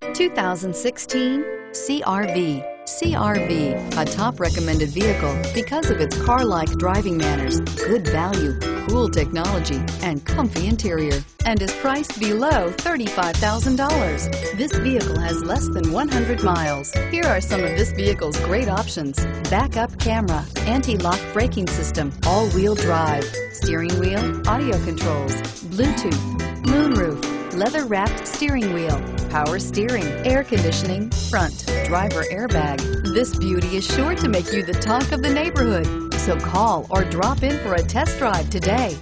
2016 CRV. CRV, a top recommended vehicle because of its car-like driving manners, good value, cool technology, and comfy interior, and is priced below $35,000. This vehicle has less than 100 miles. Here are some of this vehicle's great options. Backup camera, anti-lock braking system, all-wheel drive, steering wheel, audio controls, Bluetooth, moonroof, leather wrapped steering wheel, power steering, air conditioning, front, driver airbag. This beauty is sure to make you the talk of the neighborhood. So call or drop in for a test drive today.